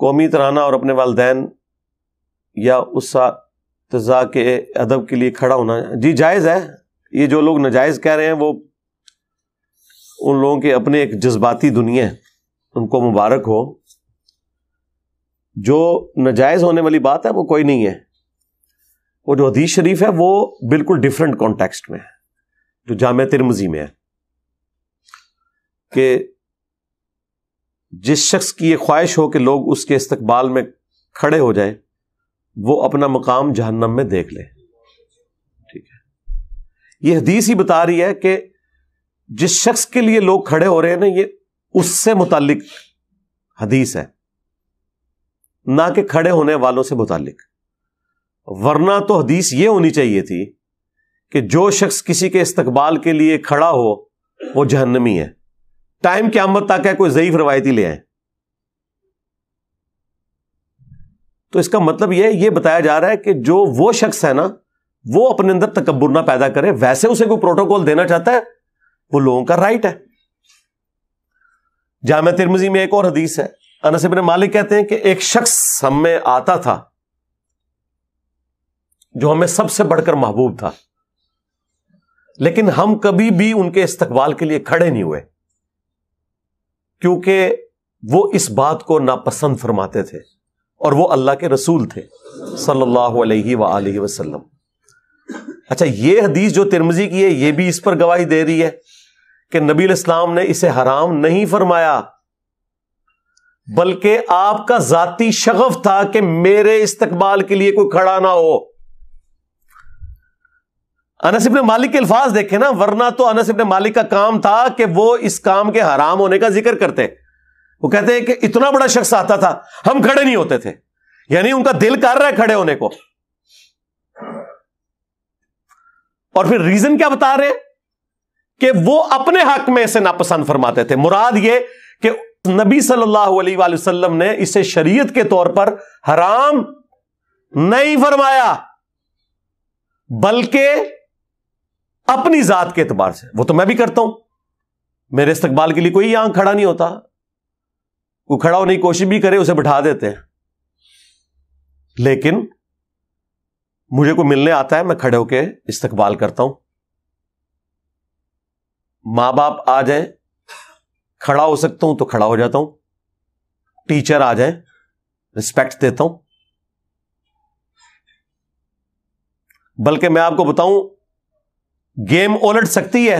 कौमी तराना और अपने वालदेन या उस तजा के अदब के लिए खड़ा होना। जी, जायज़ है। ये जो लोग नजायज़ कह रहे हैं, वो उन लोगों के अपने एक जज्बाती दुनिया है। उनको मुबारक हो। जो नजायज़ होने वाली बात है, वो कोई नहीं है। वो जो हदीस शरीफ है, वो बिल्कुल डिफरेंट कॉन्टेक्स्ट में है। जो जाम तिरमजी में है। कि जिस शख्स की ये ख्वाहिश हो कि लोग उसके इस्तकबाल में खड़े हो जाएँ, वो अपना मकाम जहन्नम में देख ले। ठीक है? ये हदीस ही बता रही है कि जिस शख्स के लिए लोग खड़े हो रहे हैं ना, ये उससे मुतालिक हदीस है। ना कि खड़े होने वालों से मुतालिक वरना तो हदीस ये होनी चाहिए थी कि जो शख्स किसी के इस्तकबाल के लिए खड़ा हो, वो जहन्नमी है। टाइम क्यामत तक है, कोई ज़यीफ रवायती ले आए। तो इसका मतलब यह यह बताया जा रहा है कि जो वो शख्स है ना, वो अपने अंदर तकबर ना पैदा करे, वैसे उसे कोई प्रोटोकॉल देना चाहता है, वो लोगों का राइट है। जाम तिरमजी में एक और हदीस है, अनस इब्न मालिक कहते हैं कि एक शख्स हम आता था, जो हमें सबसे बढ़कर महबूब था, लेकिन हम कभी भी उनके इस्तकबाल के लिए खड़े नहीं हुए। क्योंकि वो इस बात को नापसंद फरमाते थे और वो अल्लाह के रसूल थे, सल्लल्लाहु अलैहि वसल्लम। अच्छा ये हदीस जो तिरमजी की है, ये भी इस पर गवाही दे रही है कि नबी इस्लाम ने इसे हराम नहीं फरमाया, बल्कि आपका जाती शगफ था कि मेरे इस्तकबाल के लिए कोई खड़ा ना हो। अनस इब्न मालिक के अल्फाज देखे ना, वरना तो अनस इब्न मालिक का काम था कि वो इस काम के हराम होने का ज़िक्र करते। वो कहते हैं कि इतना बड़ा शख्स आता था, हम खड़े नहीं होते थे। यानी उनका दिल कर रहा है खड़े होने को। और फिर रीजन क्या बता रहे कि वो अपने हक में इसे नापसंद फरमाते थे। मुराद ये कि नबी सल्लल्लाहु अलैहि वसल्लम ने इसे शरीयत के तौर पर हराम नहीं फरमाया, बल्कि अपनी जात के एतबार से। वो तो मैं भी करता हूँ। मेरे इस्तकबाल के लिए कोई यहाँ खड़ा नहीं होता। वो खड़ा होने की कोशिश भी करे, उसे बिठा देते हैं। लेकिन मुझे को मिलने आता है, मैं खड़े होकर इस्तकबाल करता हूँ। माँ बाप आ जाए, खड़ा हो सकता हूँ तो खड़ा हो जाता हूँ। टीचर आ जाए, रिस्पेक्ट देता हूँ। बल्कि मैं आपको बताऊँ गेम उलट सकती है।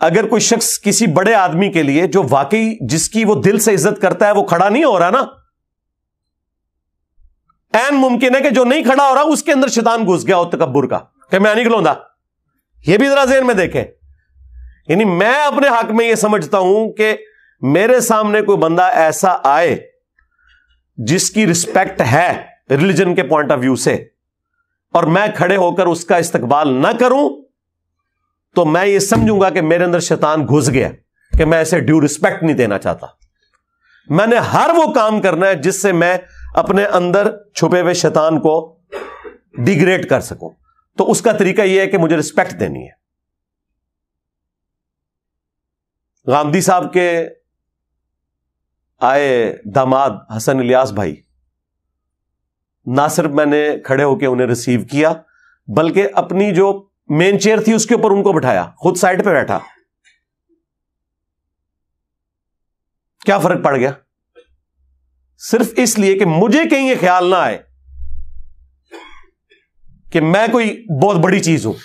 अगर कोई शख्स किसी बड़े आदमी के लिए जो वाकई जिसकी वो दिल से इज़्ज़त करता है, वो खड़ा नहीं हो रहा ना एन मुमकिन है कि जो नहीं खड़ा हो रहा, उसके अंदर शैतान घुस गया हो तकबर का। कि मैं खिलौंदा ये भी जरा जेन में देखें। यानी मैं अपने हक में यह समझता हूँ कि मेरे सामने कोई बंदा ऐसा आए जिसकी रिस्पेक्ट है रिलीजन के पॉइंट ऑफ़ व्यू से। और मैं खड़े होकर उसका इस्तकबाल ना करूँ तो मैं ये समझूँगा कि मेरे अंदर शैतान घुस गया, कि मैं ऐसे ड्यू रिस्पेक्ट नहीं देना चाहता। मैंने हर वो काम करना है जिससे मैं अपने अंदर छुपे हुए शैतान को डिग्रेड कर सकूँ। तो उसका तरीका यह है कि मुझे रिस्पेक्ट देनी है। गांधी साहब के आए दामाद हसन इलियास भाई ना सिर्फ़ मैंने खड़े होकर उन्हें रिसीव किया, बल्कि अपनी जो मेन चेयर थी उसके ऊपर उनको बिठाया, खुद साइड पे बैठा। क्या फ़र्क पड़ गया? सिर्फ़ इसलिए कि मुझे कहीं ये ख्याल ना आए कि मैं कोई बहुत बड़ी चीज़ हूँ।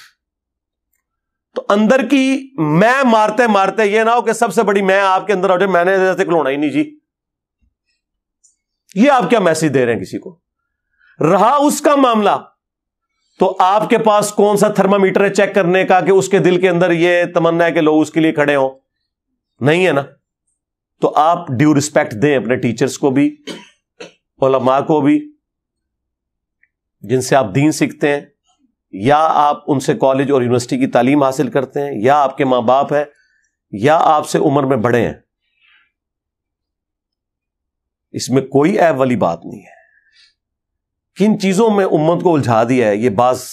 तो अंदर की मैं मारते मारते ये ना हो कि सबसे बड़ी मैं आपके अंदर हो जाए मैंने जैसे खिलौना ही नहीं जी। ये आप क्या मैसेज दे रहे हैं किसी को? रहा उसका मामला। तो आपके पास कौन सा थर्मामीटर है चेक करने का कि उसके दिल के अंदर यह तमन्ना है कि लोग उसके लिए खड़े हो? नहीं है ना? तो आप ड्यू रिस्पेक्ट दें अपने टीचर्स को भी ओलमा को भी, जिनसे आप दीन सीखते हैं, या आप उनसे कॉलेज और यूनिवर्सिटी की तालीम हासिल करते हैं, या आपके माँ बाप हैं, या आपसे उम्र में बड़े हैं। इसमें कोई ऐब वाली बात नहीं है। किन चीज़ों में उम्मत को उलझा दिया है, ये बाज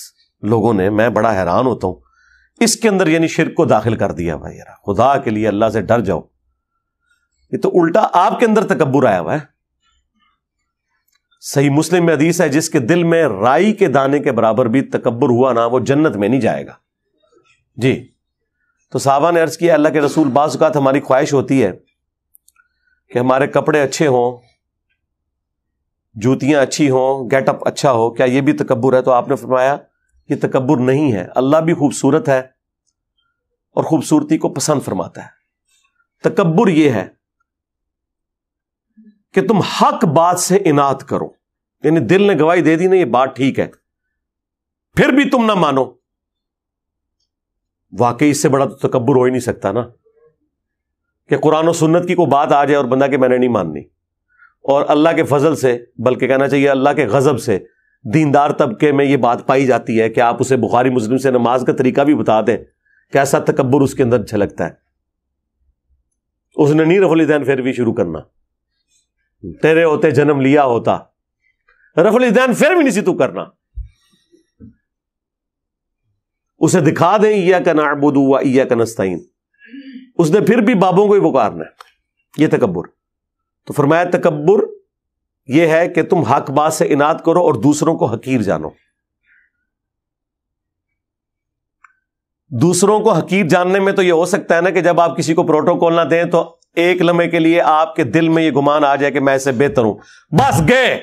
लोगों ने, मैं बड़ा हैरान होता हूँ। इसके अंदर यानी शिरक को दाखिल कर दिया भाई, यार, खुदा के लिए अल्लाह से डर जाओ। ये तो उल्टा आपके अंदर तकबर आया हुआ है। सही मुस्लिम में हदीस है, जिसके दिल में राई के दाने के बराबर भी तकबर हुआ ना, वो जन्नत में नहीं जाएगा। जी। तो साहबा ने अर्ज़ किया, अल्लाह के रसूल बाज़ात हमारी ख्वाहिश होती है कि हमारे कपड़े अच्छे हों जूतियाँ अच्छी हों गेटअप अच्छा हो, क्या ये भी तकबर है? तो आपने फरमाया ये तकबर नहीं है। अल्लाह भी खूबसूरत है और खूबसूरती को पसंद फरमाता है। तकबर यह है कि तुम हक बात से इनात करो। यानी दिल ने गवाही दे दी ना ये बात ठीक है। फिर भी तुम ना मानो। वाकई इससे बड़ा तो तकबर हो ही नहीं सकता ना। कि कुरान और सुन्नत की कोई बात आ जाए और बंदा के मैंने नहीं माननी। और अल्लाह के फजल से, बल्कि कहना चाहिए अल्लाह के गजब से, दीनदार तबके में ये बात पाई जाती है कि आप उसे बुखारी मुस्लिम से नमाज़ का तरीका भी बता दें, कैसा तकबर उसके अंदर झलकता है। उसने नहीं रफुल फिर भी शुरू करना। तेरे होते जन्म लिया होता, रफुल फिर भी नहीं तू करना। उसे दिखा दें या का नाबुदू ईया का नस्ताइन उसने फिर भी बाबों को ही पुकारना है। यह तकबर तो फरमाया तकबर यह है कि तुम हक बात से इनाद करो और दूसरों को हकीर जानो। दूसरों को हकीर जानने में तो यह हो सकता है ना कि जब आप किसी को प्रोटोकॉल ना दें तो एक लम्हे के लिए आपके दिल में यह गुमान आ जाए कि मैं इससे बेहतर हूँ। बस गए।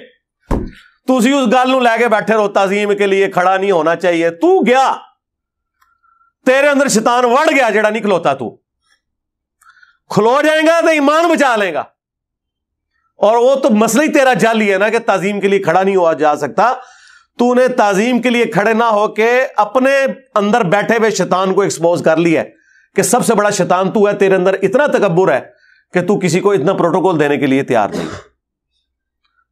तुसी उस गल लैके बैठे रहो, तजीम के लिए खड़ा नहीं होना चाहिए। तू गया। तेरे अंदर शैतान वड़ गया जेड़ा नहीं खलोता तू। खलो जाएगा तो ईमान बचा लेगा। और वो तो मसला ही तेरा जाली है ना कि ताजीम के लिए खड़ा नहीं हुआ जा सकता। तूने ताजीम के लिए खड़े ना होके अपने अंदर बैठे हुए शैतान को एक्सपोज कर लिया कि सबसे बड़ा शैतान तू है, तेरे अंदर इतना तकबर है कि तू किसी को इतना प्रोटोकॉल देने के लिए तैयार नहीं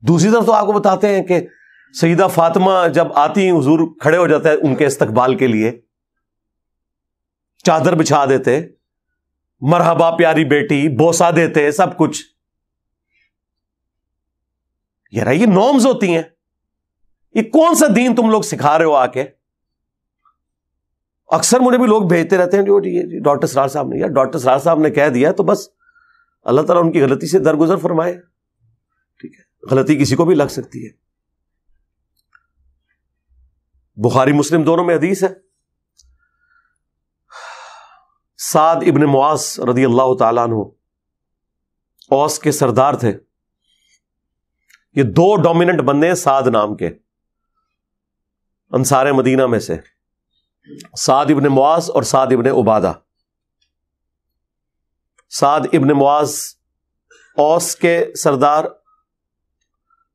दूसरी तरफ़ तो आपको बताते हैं कि सईदा फातिमा जब आती हुजूर खड़े हो जाते हैं उनके इस्तकबाल के लिए। चादर बिछा देते, मरहबा प्यारी बेटी, बोसा देते, सब कुछ। यार ये नॉर्म्स होती हैं। ये कौन सा दीन तुम लोग सिखा रहे हो आके? अक्सर मुझे भी लोग भेजते रहते हैं, जो डॉक्टर सरार साहब ने यार डॉक्टर सरार साहब ने कह दिया तो बस अल्लाह ताला उनकी गलती से दरगुजर फरमाए। ठीक है? गलती किसी को भी लग सकती है। बुखारी, मुस्लिम दोनों में हदीस है। साद इबन मुआस रदी अल्लाह तु औस के सरदार थे। ये दो डोमिनेंट बंदे हैं साद नाम के, अंसार मदीना में से, साद इबन मुआस और Saad ibn Ubada. Saad ibn Muaz Aus के सरदार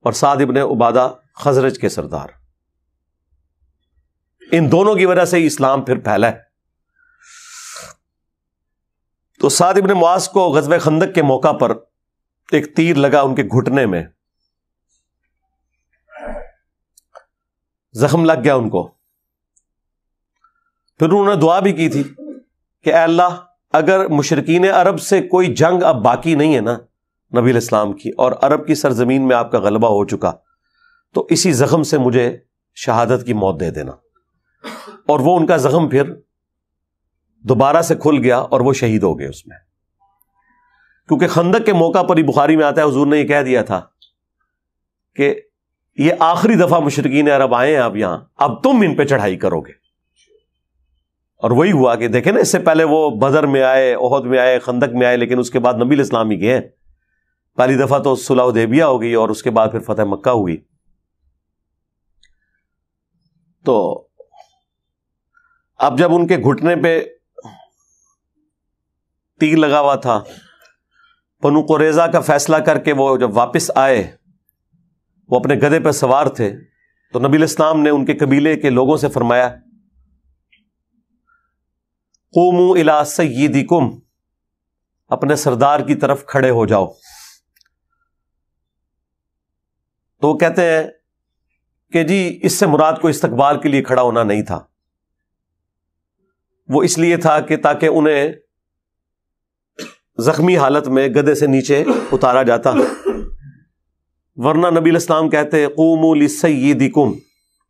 और साद इबन उबादा खजरज के सरदार। इन दोनों की वजह से इस्लाम फिर फैला है। तो साद इबन मुआज को गजब खंदक के मौका पर एक तीर लगा उनके घुटने में। जख्म लग गया उनको। फिर उन्होंने दुआ भी की थी कि अल्लाह, अगर मुशरकिन अरब से कोई जंग अब बाकी नहीं है ना, नबी इस्लाम की, और अरब की सरजमीन में आपका गलबा हो चुका तो इसी जख्म से मुझे शहादत की मौत दे देना। और वो उनका जख्म फिर दोबारा से खुल गया और वो शहीद हो गए उसमें। क्योंकि खंदक के मौका पर ही बुखारी में आता है, हजूर ने यह कह दिया था कि ये आखिरी दफ़ा मुशरकिन अरब आए हैं अब यहाँ। अब तुम इन पे चढ़ाई करोगे। और वही हुआ कि देखे ना, इससे पहले वो बदर में आए, ओहद में आए, खंदक में आए, लेकिन उसके बाद नबी इस्लाम ही। गए पहली दफ़ा तो सुलह देबिया हो गई और उसके बाद फिर फतेह मक्का हुई। तो अब जब उनके घुटने पे तीर लगा हुआ था पनु कोरेजा का फैसला करके वो जब वापस आए वो अपने गधे पर सवार थे तो नबी इस्लाम ने उनके कबीले के लोगों से फरमाया, कोमू इला सय्यदिकुम, अपने सरदार की तरफ़ खड़े हो जाओ। तो वो कहते हैं कि जी, इससे मुराद को इस्तकबाल के लिए खड़ा होना नहीं था। वो इसलिए था कि ताकि उन्हें जख्मी हालत में गदे से नीचे उतारा जाता। वरना नबी इस्लाम कहते कोमूल सय्यदिकुम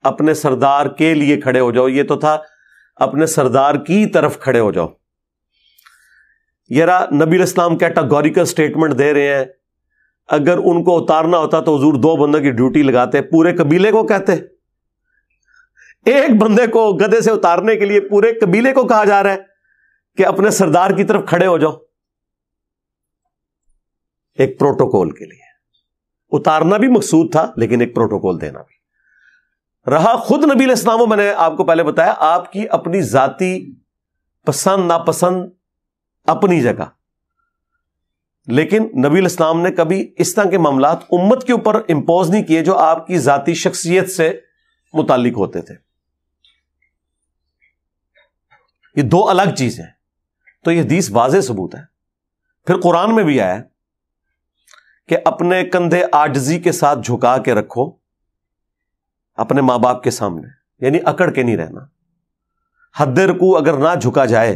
अपने सरदार के लिए खड़े हो जाओ। ये तो था, अपने सरदार की तरफ़ खड़े हो जाओ। यरा नबी इस्लाम कैटागोरिकल स्टेटमेंट दे रहे हैं। अगर उनको उतारना होता तो हजूर दो बंदों की ड्यूटी लगाते, पूरे कबीले को कहते। एक बंदे को गधे से उतारने के लिए पूरे कबीले को कहा जा रहा है कि अपने सरदार की तरफ़ खड़े हो जाओ। एक प्रोटोकॉल के लिए। उतारना भी मकसूद था, लेकिन एक प्रोटोकॉल देना भी। रहा खुद नबी इस्लाम मैंने आपको पहले बताया, आपकी अपनी जाति पसंद, नापसंद, अपनी जगह। लेकिन नबी इस्लाम ने कभी इस तरह के मामला उम्मत के ऊपर इंपोज नहीं किए जो आपकी जाति शख्सियत से मुतालिक होते थे। ये दो अलग चीज़ें तो यह हदीस वाज सबूत है। फिर कुरान में भी आया कि अपने कंधे आजजी के साथ झुका के रखो, अपने माँ बाप के सामने, यानी अकड़ के नहीं रहना। हद्दर को अगर ना झुका जाए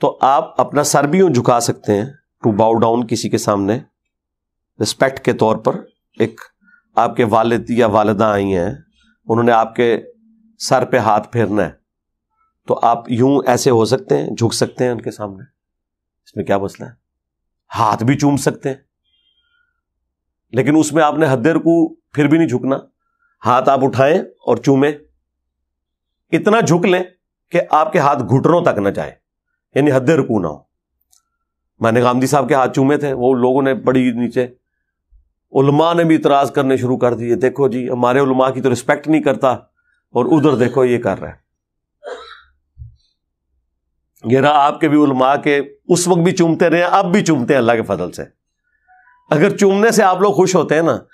तो आप अपना सर भी यूँ झुका सकते हैं टू बाउ डाउन किसी के सामने। रिस्पेक्ट के तौर पर एक आपके वालिद या वालदा आई हैं, उन्होंने आपके सर पे हाथ फेरना है तो आप यूँ ऐसे हो सकते हैं, झुक सकते हैं उनके सामने। इसमें क्या मसला है? हाथ भी चूम सकते हैं। लेकिन उसमें आपने हद्देर को फिर भी नहीं झुकना। हाथ आप उठाएँ और चूमे। इतना झुक लें कि आपके हाथ घुटनों तक ना जाए, यानी हद्दे रुकू ना हो। मैंने गांधी साहब के हाथ चूमे थे, वो लोगों ने बड़ी नीचे। उलमा ने भी इतराज करने शुरू कर दिए, देखो जी, हमारे उलमा की तो रिस्पेक्ट नहीं करता, और उधर देखो ये कर रहा है। ये रहा आपके भी उलमा के, उस वक्त भी चूमते रहे, अब भी चूमते हैं, अल्लाह के फजल से। अगर चूमने से आप लोग खुश होते हैं ना,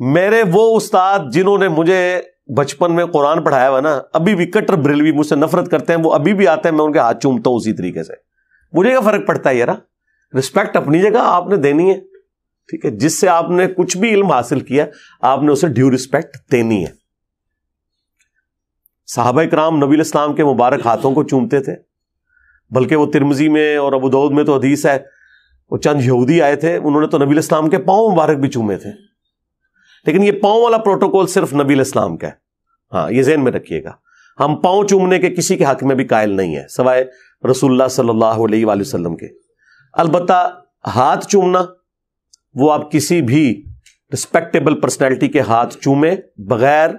मेरे वो उस्ताद जिन्होंने मुझे बचपन में कुरान पढ़ाया हुआ ना, अभी भी कटर ब्रिलवी मुझसे नफरत करते हैं, वो अभी भी आते हैं, मैं उनके हाथ चूमता हूँ उसी तरीके से। मुझे क्या फ़र्क पड़ता है यार रिस्पेक्ट अपनी जगह आपने देनी है, ठीक है? जिससे आपने कुछ भी इल्म हासिल किया, आपने उसे ड्यू रिस्पेक्ट देनी है। साहब कराम नबी इस्लाम के मुबारक हाथों को चूमते थे, बल्कि वो तिरमजी में और अबूदौद में तो हदीस है वो चंद यहूदी आए थे, उन्होंने तो नबी इस्लाम के पाँव मुबारक भी चूमे थे। लेकिन ये पाँव वाला प्रोटोकॉल सिर्फ़ नबी इस्लाम का है। हाँ ये जहन में रखिएगा। हम पाँव चूमने के किसी के हक में भी कायल नहीं है, सवाए रसुल्ला सल्लल्लाहु अलैहि वसल्लम के। अलबत् हाथ चूमना, वो आप किसी भी रिस्पेक्टेबल पर्सनैलिटी के हाथ चूमे बगैर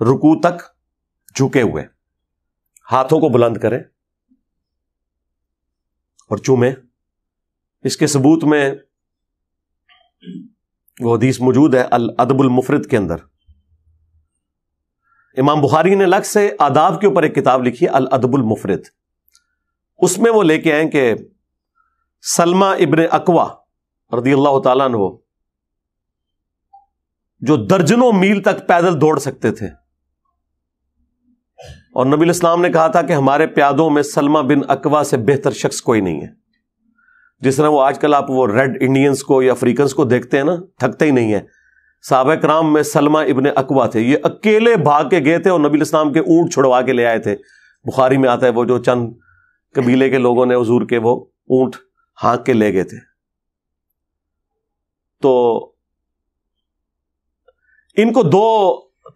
रुकू तक झुके हुए। हाथों को बुलंद करें और चूमे। इसके सबूत में वो हदीस मौजूद है, अल अदबुल मुफरद के अंदर। इमाम बुखारी ने लग से आदाब के ऊपर एक किताब लिखी है अल अदबुल मुफरद। उसमें वो लेके आए कि सलमा इबन अकवा रदी अल्लाह तु जो दर्जनों मील तक पैदल दौड़ सकते थे। और नबी इस्लाम ने कहा था कि हमारे प्यादों में सलमा बिन अकवा से बेहतर शख्स कोई नहीं है। जिस तरह वो आजकल आप वो रेड इंडियंस को या अफ्रीकन्स को देखते हैं ना, थकते ही नहीं है। सबक राम में सलमा इबन अकवा थे। ये अकेले भाग के गए थे और नबी इस्लाम के ऊँट छुड़वा के ले आए थे। बुखारी में आता है वो जो चंद कबीले के लोगों ने हजूर के वो ऊँट हाँक के ले गए थे। तो इनको दो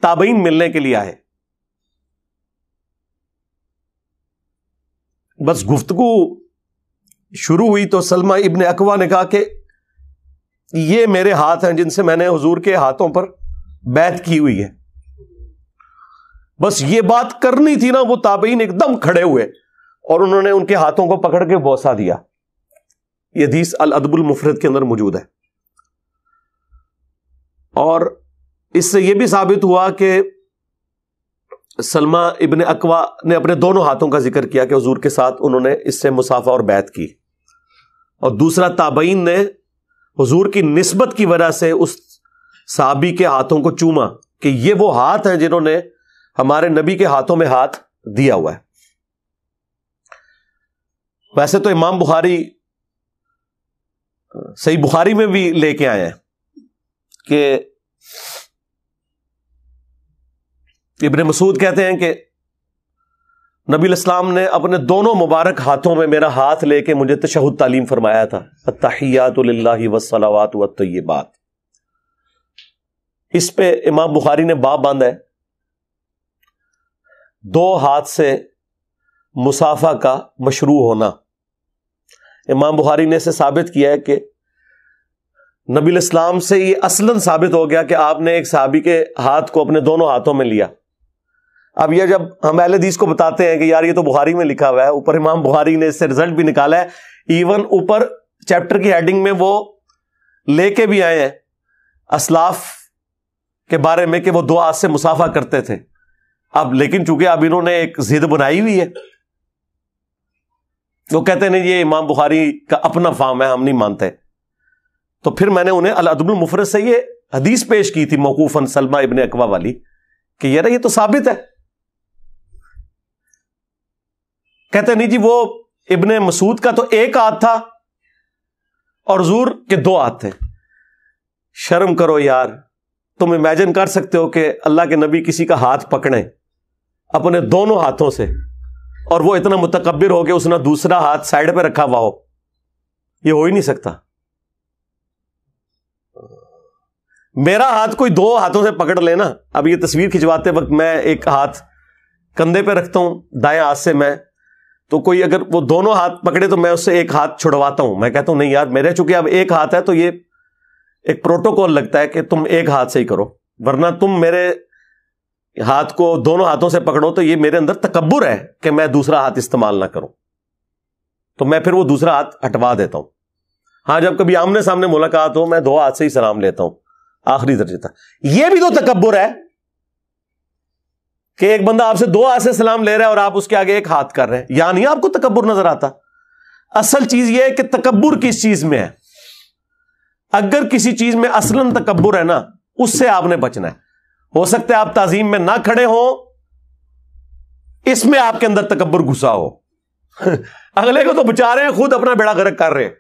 ताबीन मिलने के लिए आए। बस गुफ्तगु शुरू हुई तो सलमा इब्न अकवा ने कहा कि ये मेरे हाथ हैं जिनसे मैंने हुजूर के हाथों पर बैत की हुई है। बस ये बात करनी थी ना, वो ताबईन एकदम खड़े हुए और उन्होंने उनके हाथों को पकड़ के बोसा दिया। ये हदीस अल अदबुल मुफरत के अंदर मौजूद है। और इससे यह भी साबित हुआ कि सलमा इबन अकवा ने अपने दोनों हाथों का ज़िक्र किया कि हजूर के साथ उन्होंने इससे मुसाफा और बैत की। और दूसरा ताबईन ने हजूर की नस्बत की वजह से उस साबी के हाथों को चूमा कि ये वो हाथ हैं जिन्होंने हमारे नबी के हाथों में हाथ दिया हुआ है। वैसे तो इमाम बुखारी, सही बुखारी में भी लेके आए हैं कि इब्न मसूद कहते हैं कि नबी इस्लाम ने अपने दोनों मुबारक हाथों में मेरा हाथ लेके मुझे तशहद तालीम फरमाया था। तहियात वसलावात व बात इस पे इमाम बुखारी ने बाप बांधा है। दो हाथ से मुसाफा का मशरू होना। इमाम बुखारी ने इसे साबित किया है कि नबी इस्लाम से ये असलन साबित हो गया कि आपने एक साहबी के हाथ को अपने दोनों हाथों में लिया। अब ये जब हम हदीस को बताते हैं कि यार ये तो बुहारी में लिखा हुआ है, ऊपर इमाम बुहारी ने इससे रिज़ल्ट भी निकाला है इवन ऊपर चैप्टर की हेडिंग में वो लेके भी आए हैं, असलाफ के बारे में कि वो दो हाथ से मुसाफा करते थे। अब लेकिन चूँकि अब इन्होंने एक जिद बनाई हुई है, वो कहते नहीं, ये इमाम बुखारी का अपना फार्म है, हम नहीं मानते। तो फिर मैंने उन्हें अदबुल मुफरत से ये हदीस पेश की थी, मौकूफन सलमा इबन अकवा वाली, कि यार ये तो साबित है। कहते नहीं जी, वो इबन मसूद का तो एक हाथ था और जूर के दो हाथ थे। शर्म करो यार, तुम इमेजिन कर सकते हो कि अल्लाह के नबी किसी का हाथ पकड़े अपने दोनों हाथों से और वो इतना मुतकबिर हो कि उसने दूसरा हाथ साइड पे रखा हुआ हो। ये हो ही नहीं सकता। मेरा हाथ कोई दो हाथों से पकड़ लेना अब ये तस्वीर खिंचवाते वक्त मैं एक हाथ कंधे पे रखता हूँ, दाएँ हाथ से मैं तो कोई अगर वो दोनों हाथ पकड़े तो मैं उससे एक हाथ छुड़वाता हूँ। मैं कहता हूँ, नहीं यार मेरे चूँकि अब एक हाथ है तो ये एक प्रोटोकॉल लगता है कि तुम एक हाथ से ही करो। वरना तुम मेरे हाथ को दोनों हाथों से पकड़ो तो ये मेरे अंदर तकबर है कि मैं दूसरा हाथ इस्तेमाल ना करूँ। तो मैं फिर वो दूसरा हाथ हटवा देता हूँ। हाँ जब कभी आमने सामने मुलाकात हो, मैं दो हाथ से ही सलाम लेता हूँ, आखिरी दर्जे तक। यह भी तो तकबर है। कि एक बंदा आपसे दो हाथ सलाम ले रहा है और आप उसके आगे एक हाथ कर रहे हैं। या नहीं आपको तकबर नज़र आता। असल चीज़ यह है कि तकबर किस चीज़ में है? अगर किसी चीज़ में असलन तकबर है ना, उससे आपने बचना है। हो सकता है आप ताजीम में ना खड़े हो, इसमें आपके अंदर तकबर घुसा हो। अगले को तो बचा रहे हैं, खुद अपना बेड़ा गर्क कर रहे हैं।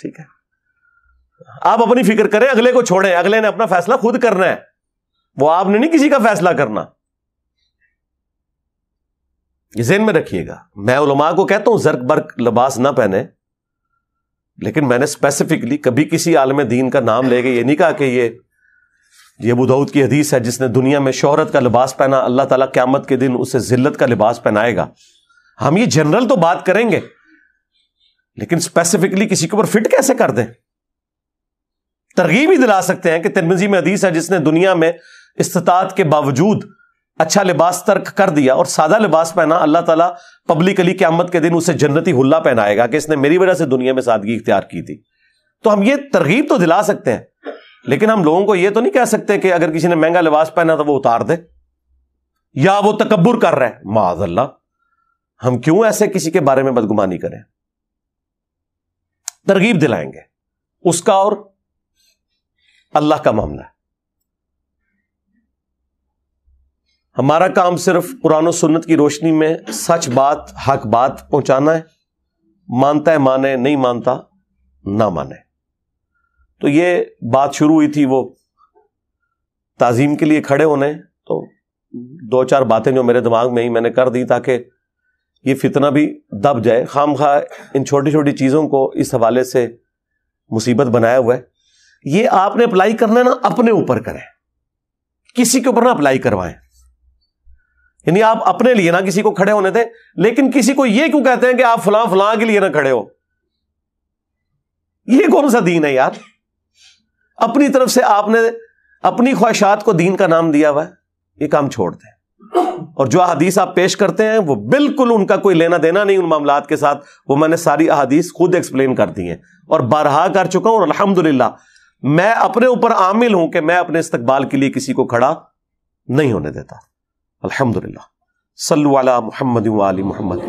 ठीक है? आप अपनी फ़िक्र करें, अगले को छोड़ें, अगले ने अपना फैसला खुद करना है। वो आपने नहीं किसी का फैसला करना। जेन में रखिएगा। मैं उलमा को कहता हूँ, जर्क बर्क लिबास ना पहने। लेकिन मैंने स्पेसिफिकली कभी किसी आलम दीन का नाम लेके ये नहीं कहा कि ये ये बुदाऊद की हदीस है जिसने दुनिया में शोहरत का लिबास पहना, अल्लाह ताला क्यामत के दिन उसे जिल्लत का लिबास पहनाएगा। हम ये जनरल तो बात करेंगे, लेकिन स्पेसिफिकली किसी के ऊपर फिट कैसे कर दें? तरगीब ही दिला सकते हैं कि तिरमिजी में हदीस है जिसने दुनिया में इस्तात के बावजूद अच्छा लिबास तर्क कर दिया और सादा लिबास पहना, अल्लाह ताला पब्लिकली क्यामत के दिन उसे जन्नती हुल्ला पहनाएगा कि इसने मेरी वजह से दुनिया में सादगी इख्तियार की थी। तो हम ये तरगीब तो दिला सकते हैं, लेकिन हम लोगों को यह तो नहीं कह सकते कि अगर किसी ने महँगा लिबास पहना तो वो उतार दे, या वो तकबर कर रहे हैं। माजल्ला हम क्यों ऐसे किसी के बारे में बदगुमानी करें? तरगीब दिलाएँगे, उसका और अल्लाह का मामला है। हमारा काम सिर्फ़ कुरान सुन्नत की रोशनी में सच बात, हक बात पहुंचाना है। मानता है, माने, नहीं मानता, ना माने। तो ये बात शुरू हुई थी वो ताजीम के लिए खड़े होने। तो दो चार बातें जो मेरे दिमाग में ही मैंने कर दी ताकि ये फितना भी दब जाए। खाम खा इन छोटी छोटी चीज़ों को इस हवाले से मुसीबत बनाया हुआ है। ये आपने अप्लाई करना ना, अपने ऊपर करें। किसी के ऊपर ना अप्लाई करवाएँ। यानी आप अपने लिए ना किसी को खड़े होने थे लेकिन किसी को यह क्यों कहते हैं कि आप फलां फलां के लिए ना खड़े हो? यह कौन सा दीन है यार? अपनी तरफ़ से आपने अपनी ख्वाहिशात को दीन का नाम दिया हुआ है, ये काम छोड़ दें। और जो अहदीस आप पेश करते हैं, वो बिल्कुल उनका कोई लेना देना नहीं उन मामला के साथ। वो मैंने सारी अहदीस खुद एक्सप्लेन कर दी हैं और बारहा कर चुका हूँ, और अलहमदुल्ला मैं अपने ऊपर आमिल हूँ कि मैं अपने इस्तकबाल के लिए किसी को खड़ा नहीं होने देता। अल्हम्दुलिल्लाह सल्लु अला मोहम्मद वाली मोहम्मद